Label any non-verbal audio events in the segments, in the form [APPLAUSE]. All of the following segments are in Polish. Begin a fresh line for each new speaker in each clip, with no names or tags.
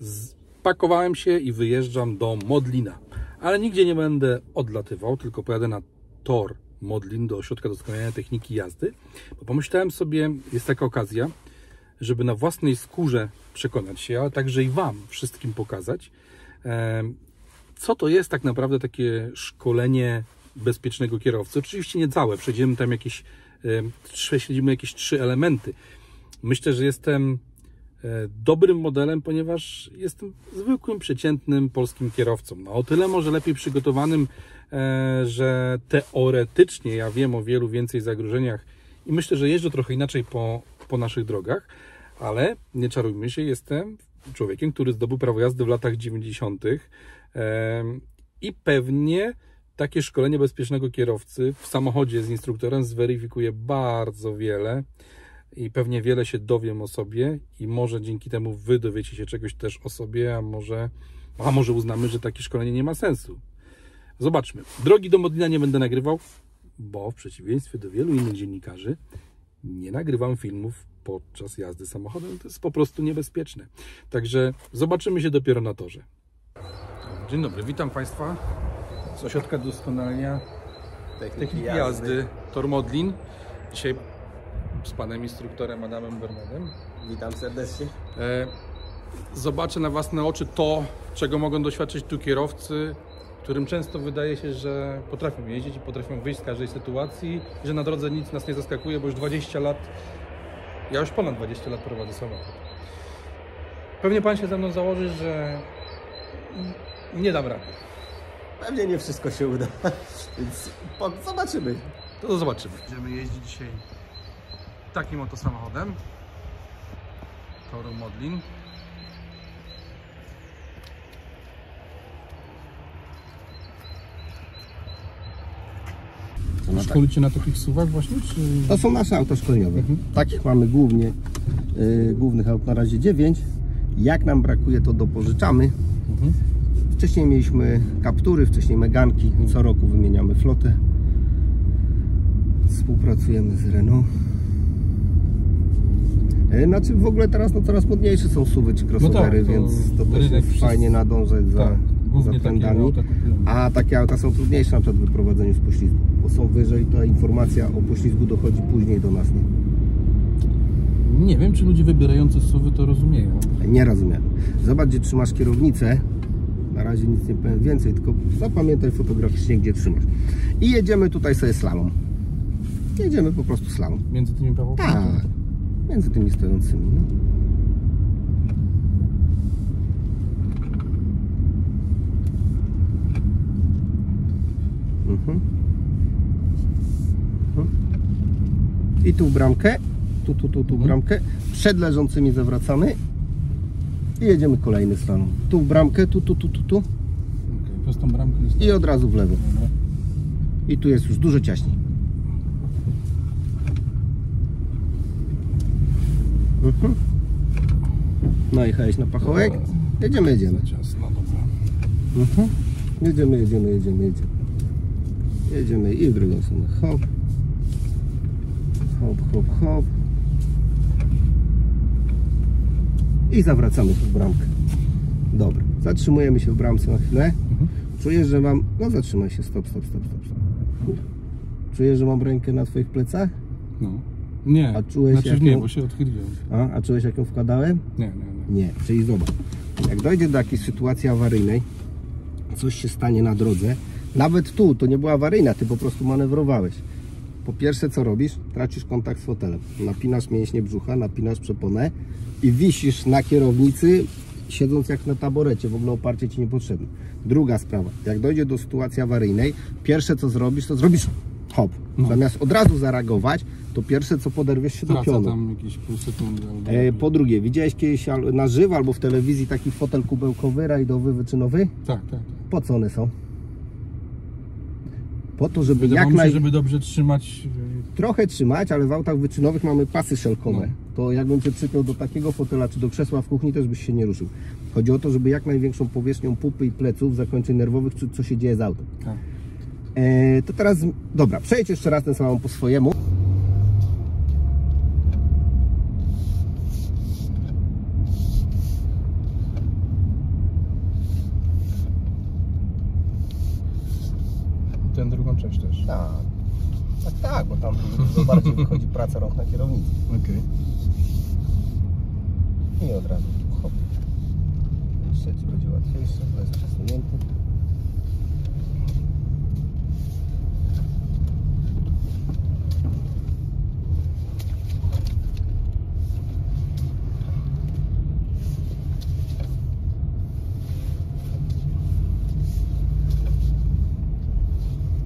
Spakowałem się i wyjeżdżam do Modlina. Ale nigdzie nie będę odlatywał, tylko pojadę na tor Modlin do ośrodka doskonalenia techniki jazdy. Bo pomyślałem sobie, jest taka okazja, żeby na własnej skórze przekonać się, ale także i Wam wszystkim pokazać, co to jest tak naprawdę takie szkolenie bezpiecznego kierowcy. Oczywiście nie całe, przejdziemy tam jakieś, prześledzimy jakieś trzy elementy. Myślę, że jestem dobrym modelem, ponieważ jestem zwykłym, przeciętnym polskim kierowcą. No, o tyle może lepiej przygotowanym, e, że teoretycznie ja wiem o wielu więcej zagrożeniach i myślę, że jeżdżę trochę inaczej po, po naszych drogach, ale nie czarujmy się, jestem człowiekiem, który zdobył prawo jazdy w latach 90. em, i pewnie takie szkolenie bezpiecznego kierowcy w samochodzie z instruktorem zweryfikuje bardzo wiele i pewnie wiele się dowiem o sobie i może dzięki temu wy dowiecie się czegoś też o sobie, a może, a może uznamy, że takie szkolenie nie ma sensu. Zobaczmy. Drogi do Modlina nie będę nagrywał, bo w przeciwieństwie do wielu innych dziennikarzy nie nagrywam filmów podczas jazdy samochodem. To jest po prostu niebezpieczne. Także zobaczymy się dopiero na torze. Dzień dobry, witam Państwa z ośrodka doskonalenia techniki jazdy Tor Modlin. Dzisiaj z panem instruktorem Adamem Bernardem.
Witam serdecznie.
E, Zobaczę na własne oczy to, czego mogą doświadczyć tu kierowcy, którym często wydaje się, że potrafią jeździć i potrafią wyjść z każdej sytuacji, że na drodze nic nas nie zaskakuje, bo już 20 lat, ja już ponad 20 lat prowadzę samochód. Pewnie pan się ze mną założy, że nie dam rady.
Pewnie nie wszystko się uda, [LAUGHS] więc zobaczymy.
To zobaczymy. Będziemy jeździć dzisiaj takim oto samochodem. Toru Modlin. Szkolicie na takich suwach właśnie, czy...
To są nasze auta szkoleniowe. Takich mamy głównie, yy, głównych aut na razie 9. Jak nam brakuje, to dopożyczamy.
Mhm.
Wcześniej mieliśmy kaptury, wcześniej meganki. Co roku wymieniamy flotę. Współpracujemy z Renault. Yy, Znaczy w ogóle teraz no, coraz modniejsze są suwy czy crossovery,
tak, to
więc to też jest
wszyscy-
fajnie nadążać za,
Tak,
za trendami. A takie auta są trudniejsze na przykład w wyprowadzeniu z poślizgu, bo są wyżej, ta informacja o poślizgu dochodzi później do nas. Nie,
Nie wiem, czy ludzie wybierający suwy to rozumieją.
nie rozumiem. Zobacz, gdzie trzymasz kierownicę. Na razie nic nie powiem więcej, tylko zapamiętaj fotograficznie, gdzie trzymasz. I jedziemy tutaj sobie slalom. Jedziemy po prostu slalom.
Między tymi prawokami?
Tak, między tymi stojącymi. No. Mhm. Mhm. I tu bramkę, tu, tu, tu, tu
Mhm.
bramkę. Przed leżącymi zawracamy i jedziemy kolejny slalom. Tu bramkę, tu, tu, tu, tu, tu
tą bramkę
i od razu w lewo. I tu jest już dużo ciaśniej. Mhm. No jechałeś na pachołek. Jedziemy, jedziemy.
Ciasno, dobra.
Mhm. Jedziemy, jedziemy, jedziemy, jedziemy. Jedziemy i w drugą stronę. Hop. Hop, hop, hop. I zawracamy w bramkę. Dobra. Zatrzymujemy się w bramce na chwilę.
Mhm.
Czujesz, że mam... No zatrzymaj się. Stop, stop, stop, stop. stop. Czujesz, że mam rękę na twoich plecach?
No. Nie,
A czułeś
znaczy
jaką-
nie, bo się odchyliłem.
A, a czułeś jak ją wkładałem?
Nie, nie, nie.
Nie, czyli zobacz. Jak dojdzie do jakiejś sytuacji awaryjnej, coś się stanie na drodze, nawet tu, to nie była awaryjna, ty po prostu manewrowałeś. Po pierwsze, co robisz? Tracisz kontakt z fotelem. Napinasz mięśnie brzucha, napinasz przeponę i wisisz na kierownicy, siedząc jak na taborecie, w ogóle oparcie ci niepotrzebne. Druga sprawa, jak dojdzie do sytuacji awaryjnej, pierwsze co zrobisz, to zrobisz hop.
No.
Zamiast od razu zareagować, to pierwsze co poderwiesz się do
Tracę
pionu.
tam jakieś pół sekundy. Albo...
E, po drugie, widziałeś kiedyś na żywo albo w telewizji taki fotel kubełkowy, rajdowy, wyczynowy?
Tak, tak.
Po co one są? Po to, żeby
Wydawało
jak
się,
naj...
żeby dobrze trzymać... e,
trochę trzymać, ale w autach wyczynowych mamy pasy szelkowe.
No.
To jakbym Cię przypiął do takiego fotela czy do krzesła w kuchni, też byś się nie ruszył. Chodzi o to, żeby jak największą powierzchnią pupy i pleców, zakończeń nerwowych, czy co się dzieje z autem.
Tak.
E, to teraz, dobra, przejdź jeszcze raz ten slalom po swojemu. Tak. Tak, tak, bo tam dużo bardziej wychodzi praca rąk na kierownicy.
Okej.
I od razu hop. Trzeci będzie łatwiejszy, bo jest przesunięty.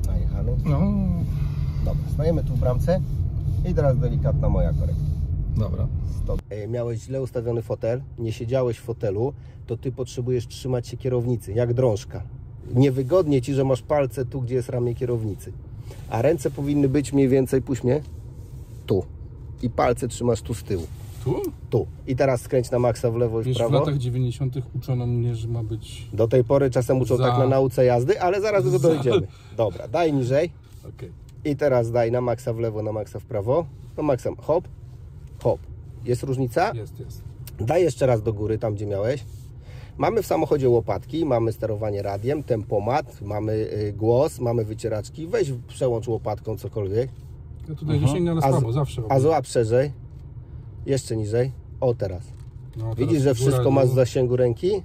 Najechany.
No,
Dobra, stajemy tu w bramce i teraz delikatna moja korekta.
dobra.
Stop. E, Miałeś źle ustawiony fotel, nie siedziałeś w fotelu, to ty potrzebujesz trzymać się kierownicy, jak drążka. Niewygodnie ci, że masz palce tu, gdzie jest ramię kierownicy. A ręce powinny być mniej więcej, puść mnie, tu. I palce trzymasz tu z tyłu.
Tu?
Tu. I teraz skręć na maksa w lewo i w
Wiesz, w
prawo.
latach 90. uczono mnie, że ma być...
Do tej pory czasem uczą
Za-
tak na nauce jazdy, ale zaraz do tego
Za-
dojdziemy. Dobra, daj niżej.
Okej.
I teraz daj na maksa w lewo, na maksa w prawo. Na maksa, hop, hop. Jest różnica?
Jest, jest.
Daj jeszcze raz do góry, tam gdzie miałeś. Mamy w samochodzie łopatki, mamy sterowanie radiem, tempomat, mamy y, głos, mamy wycieraczki. Weź przełącz łopatką cokolwiek.
Ja tutaj nie sięgnę, ale
A z-
słabo, zawsze
A złap szerzej. Jeszcze niżej. O teraz.
No, teraz
Widzisz, że
góra,
wszystko masz w zasięgu ręki?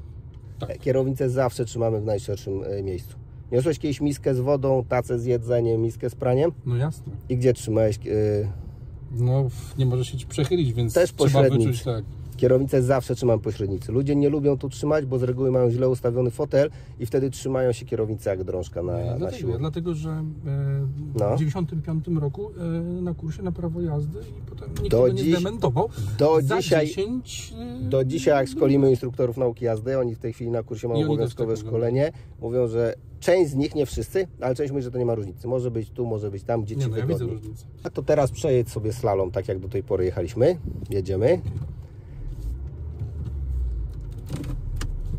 Tak.
Kierownicę zawsze trzymamy w najszerszym y, miejscu. Niosłeś kiedyś miskę z wodą, tacę z jedzeniem, miskę z praniem?
No jasne.
I gdzie trzymałeś y,
No, nie możesz się ci przechylić, więc
Też
trzeba wyczuć tak.
Kierownicę zawsze trzymam pośrednicy. Ludzie nie lubią tu trzymać, bo z reguły mają źle ustawiony fotel i wtedy trzymają się kierownicę jak drążka na, na
dlatego,
siłę.
dlatego, że e,
No.
w 95 roku e, na kursie na prawo jazdy i potem nikt
Do
tego nie
dziś-
zdementował.
do
Za
dzisiaj-
10, e,
Do dzisiaj jak szkolimy instruktorów nauki jazdy, oni w tej chwili na kursie mają obowiązkowe
tak
szkolenie, mówią, że część z nich, nie wszyscy, ale część mówi, że to nie ma różnicy. Może być tu, może być tam, gdzie
Nie
Ci
no, ja.
A to teraz przejedź sobie slalom, tak jak do tej pory jechaliśmy. Jedziemy.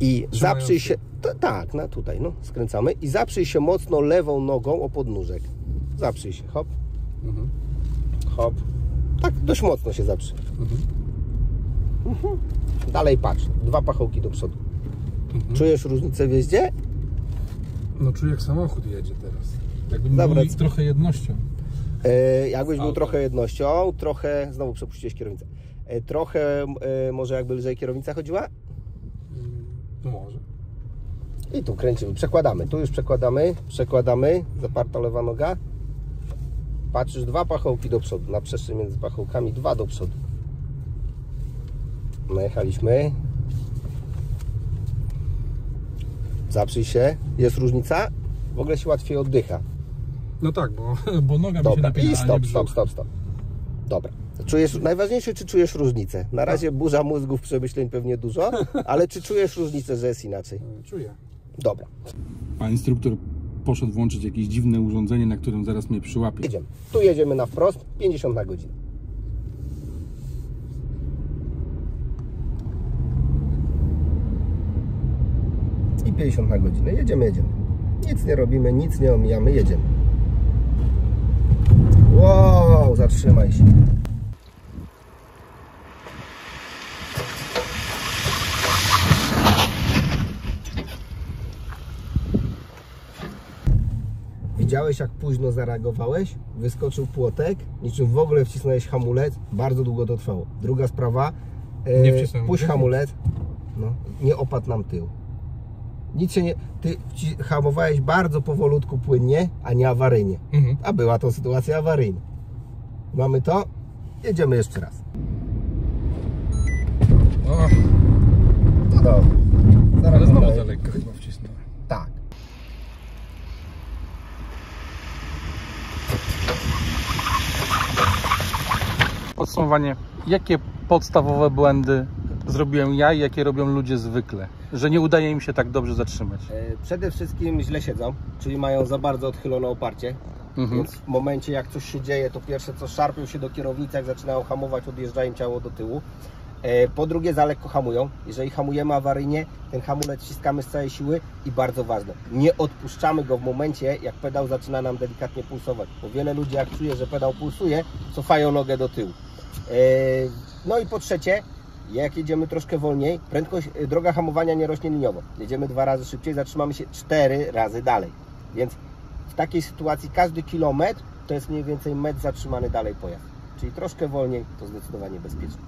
I zaprzyj się, tak, na tutaj, no, skręcamy. I zaprzyj się mocno lewą nogą o podnóżek. Zaprzyj się, hop,
Mhm.
hop. Tak dość mocno się zaprzyj.
Mhm.
Mhm. Dalej patrz, dwa pachołki do przodu.
Mhm.
Czujesz różnicę w jeździe?
No czuję jak samochód jedzie teraz. Jakby
Zawrac-
był trochę jednością.
E, jakbyś był trochę jednością, trochę, znowu przepuściłeś kierownicę, e, trochę e, może jakby lżej kierownica chodziła?
Może.
I tu kręcimy, przekładamy, tu już przekładamy, przekładamy, zaparta lewa noga. Patrzysz, dwa pachołki do przodu, na przestrzeń między pachołkami, dwa do przodu. Najechaliśmy. Zaprzyj się, jest różnica? W ogóle się łatwiej oddycha.
No tak, bo, bo noga mi się
Dobra,
napina,
i stop, stop, stop, stop. Dobra. Czujesz, najważniejsze, czy czujesz różnicę? Na razie burza mózgów, przemyśleń pewnie dużo, ale czy czujesz różnicę, że jest inaczej?
E, Czuję.
Dobra,
Pan instruktor poszedł włączyć jakieś dziwne urządzenie, na którym zaraz mnie przyłapie.
jedziemy. Tu jedziemy na wprost, 50 na godzinę. I 50 na godzinę. Jedziemy, jedziemy. Nic nie robimy, nic nie omijamy, jedziemy. Wow, zatrzymaj się. Widziałeś jak późno zareagowałeś? Wyskoczył płotek, niczym w ogóle wcisnąłeś hamulec, bardzo długo to trwało. Druga sprawa, e,
Nie
puść hamulec, no, nie opadł nam tył. Nic się nie, ty hamowałeś bardzo powolutku, płynnie, a nie awaryjnie.
Mhm.
A była to sytuacja awaryjna. Mamy to? Jedziemy jeszcze raz.
O,
No dobrze. Zaraz
ale znowu
podaj-
za lekko chyba wcisnąłem.
Tak.
Podsumowanie. Jakie podstawowe błędy zrobiłem ja i jakie robią ludzie zwykle? Że nie udaje im się tak dobrze zatrzymać.
E, Przede wszystkim źle siedzą, czyli mają za bardzo odchylone oparcie.
Mhm.
Więc w momencie jak coś się dzieje, to pierwsze co szarpią się do kierownicy, jak zaczynają hamować, odjeżdża im ciało do tyłu. E, Po drugie za lekko hamują. Jeżeli hamujemy awaryjnie, ten hamulec ściskamy z całej siły i bardzo ważne, nie odpuszczamy go w momencie, jak pedał zaczyna nam delikatnie pulsować. Bo wiele ludzi jak czuje, że pedał pulsuje, cofają nogę do tyłu. E, No i po trzecie, jak jedziemy troszkę wolniej, prędkość, e, droga hamowania nie rośnie liniowo. Jedziemy dwa razy szybciej, zatrzymamy się cztery razy dalej. Więc w takiej sytuacji każdy kilometr to jest mniej więcej metr zatrzymany dalej pojazd. Czyli troszkę wolniej, to zdecydowanie bezpieczniej.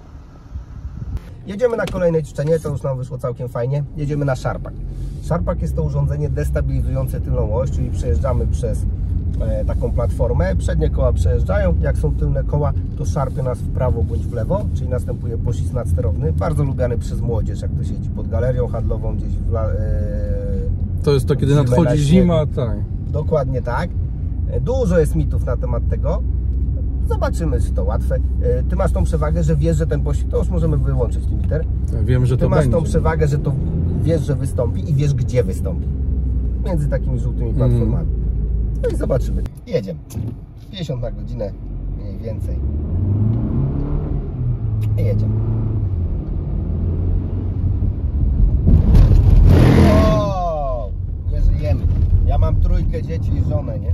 Jedziemy na kolejne ćwiczenie, to już nam wyszło całkiem fajnie. Jedziemy na szarpak. Szarpak jest to urządzenie destabilizujące tylną oś, czyli przejeżdżamy przez taką platformę, przednie koła przejeżdżają, jak są tylne koła, to szarpie nas w prawo bądź w lewo, czyli następuje poślizg nadsterowny, bardzo lubiany przez młodzież, jak to siedzi pod galerią handlową gdzieś w, la- e,
To jest to, kiedy nadchodzi zima, tak.
Dokładnie tak. E, Dużo jest mitów na temat tego. Zobaczymy, czy to łatwe. E, Ty masz tą przewagę, że wiesz, że ten pościg, to już możemy wyłączyć limiter.
Wiem, że
Ty
to
masz
będzie.
tą przewagę, że to wiesz, że wystąpi i wiesz, gdzie wystąpi. Między takimi żółtymi
Mhm.
platformami. No i zobaczymy. Jedziemy. 50 na godzinę, mniej więcej. I jedziemy. Wow, nie. Ja mam trójkę dzieci i żonę, nie?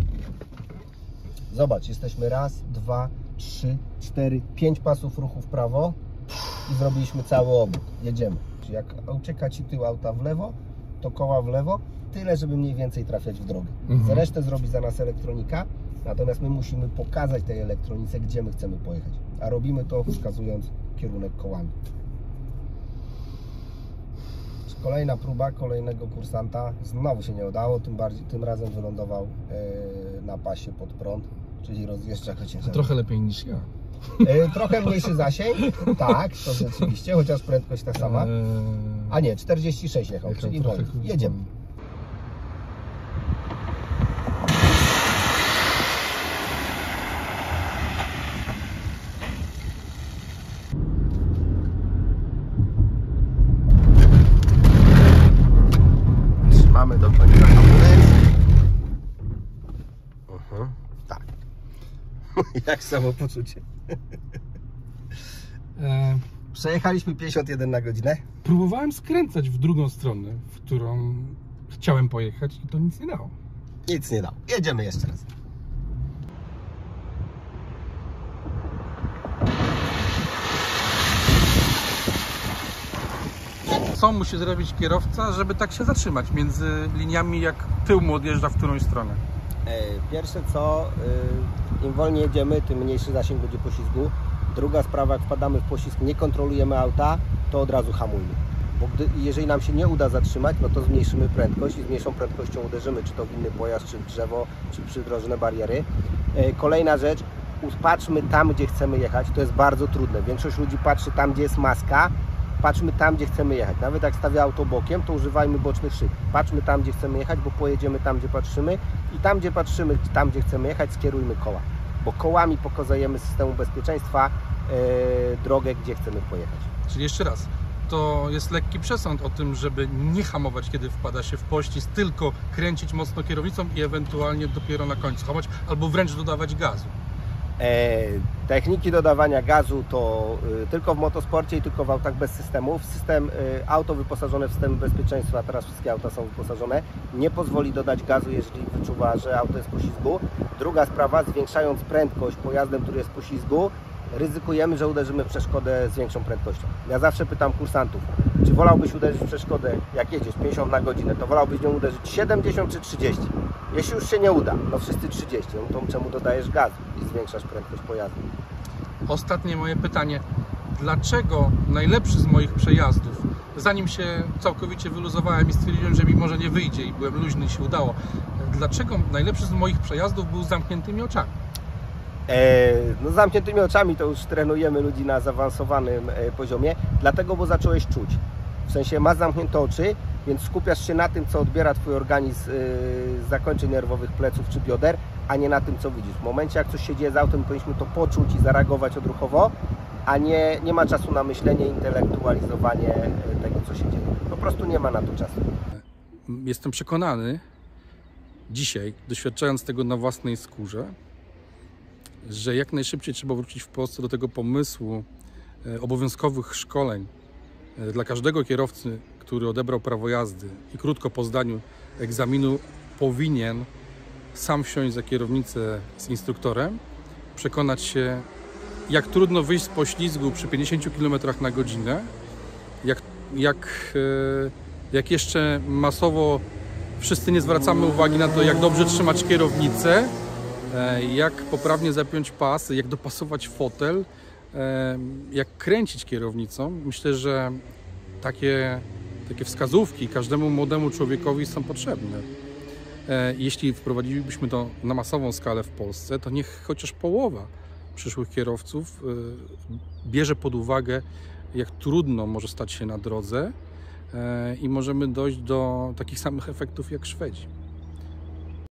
Zobacz, jesteśmy raz, dwa, trzy, cztery, pięć pasów ruchu w prawo i zrobiliśmy cały obrót. Jedziemy. Jak ucieka Ci tył auta w lewo, to koła w lewo, tyle, żeby mniej więcej trafiać w drogę.
Mhm.
Resztę zrobi za nas elektronika, natomiast my musimy pokazać tej elektronice, gdzie my chcemy pojechać. A robimy to wskazując kierunek kołami. Kolejna próba kolejnego kursanta. Znowu się nie udało, tym, bardziej, tym razem wylądował e, na pasie pod prąd, czyli rozjeżdża chociaż.
Trochę lepiej niż ja.
E, trochę mniejszy zasięg, [LAUGHS] tak, to rzeczywiście, chociaż prędkość ta sama.
Eee,
A nie, 46 jechał, czyli
krótko.
Jedziemy. Jak samopoczucie?
Eee, [LAUGHS]
Przejechaliśmy 51 na godzinę.
próbowałem skręcać w drugą stronę, w którą chciałem pojechać i to nic nie dało.
Nic nie dał. Jedziemy jeszcze raz.
Co musi zrobić kierowca, żeby tak się zatrzymać między liniami, jak tył mu odjeżdża w którąś stronę?
E, Pierwsze co, y, im wolniej jedziemy, tym mniejszy zasięg będzie poślizgu. Druga sprawa, jak wpadamy w poślizg, nie kontrolujemy auta, to od razu hamujmy. Bo gdy, jeżeli nam się nie uda zatrzymać, no to zmniejszymy prędkość i z mniejszą prędkością uderzymy, czy to w inny pojazd, czy w drzewo, czy przydrożne bariery. E, Kolejna rzecz, patrzmy tam, gdzie chcemy jechać. To jest bardzo trudne. Większość ludzi patrzy tam, gdzie jest maska. Patrzmy tam, gdzie chcemy jechać. Nawet jak stawia auto bokiem, to używajmy bocznych szyb. Patrzmy tam, gdzie chcemy jechać, bo pojedziemy tam, gdzie patrzymy i tam, gdzie patrzymy, tam, gdzie chcemy jechać, skierujmy koła. Bo kołami pokazujemy systemu bezpieczeństwa e, drogę, gdzie chcemy pojechać.
Czyli jeszcze raz, to jest lekki przesąd o tym, żeby nie hamować, kiedy wpada się w pościsk, tylko kręcić mocno kierownicą i ewentualnie dopiero na końcu hamować, albo wręcz dodawać gazu.
E, techniki dodawania gazu to y, tylko w motosporcie i tylko w autach bez systemów. System, y, auto wyposażone w systemy bezpieczeństwa, teraz wszystkie auta są wyposażone, nie pozwoli dodać gazu, jeżeli wyczuwa, że auto jest w poślizgu. Druga sprawa, zwiększając prędkość pojazdem, który jest w poślizgu, ryzykujemy, że uderzymy w przeszkodę z większą prędkością. Ja zawsze pytam kursantów, czy wolałbyś uderzyć w przeszkodę, jak jedziesz 50 na godzinę, to wolałbyś nią uderzyć 70 czy 30? Jeśli już się nie uda, no wszyscy 30, no to czemu dodajesz gazu i zwiększasz prędkość pojazdu?
Ostatnie moje pytanie. Dlaczego najlepszy z moich przejazdów, zanim się całkowicie wyluzowałem i stwierdziłem, że mi może nie wyjdzie i byłem luźny i się udało, dlaczego najlepszy z moich przejazdów był z zamkniętymi oczami?
E, no z zamkniętymi oczami to już trenujemy ludzi na zaawansowanym e, poziomie, dlatego, bo zacząłeś czuć. W sensie masz zamknięte oczy, więc skupiasz się na tym, co odbiera Twój organizm e, z zakończeń nerwowych pleców czy bioder, a nie na tym, co widzisz. W momencie, jak coś się dzieje z autem, powinniśmy to poczuć i zareagować odruchowo, a nie, nie ma czasu na myślenie, intelektualizowanie e, tego, co się dzieje. Po prostu nie ma na to czasu.
Jestem przekonany dzisiaj, doświadczając tego na własnej skórze, że jak najszybciej trzeba wrócić w Polsce do tego pomysłu e, obowiązkowych szkoleń dla każdego kierowcy, który odebrał prawo jazdy i krótko po zdaniu egzaminu powinien sam wsiąść za kierownicę z instruktorem, przekonać się, jak trudno wyjść z poślizgu przy 50 km na godzinę, jak, jak, e, jak jeszcze masowo wszyscy nie zwracamy uwagi na to, jak dobrze trzymać kierownicę, e, jak poprawnie zapiąć pas, jak dopasować fotel, e, jak kręcić kierownicą. Myślę, że takie, takie wskazówki każdemu młodemu człowiekowi są potrzebne. E, Jeśli wprowadzilibyśmy to na masową skalę w Polsce, to niech chociaż połowa przyszłych kierowców e, bierze pod uwagę, jak trudno może stać się na drodze e, i możemy dojść do takich samych efektów jak Szwedzi.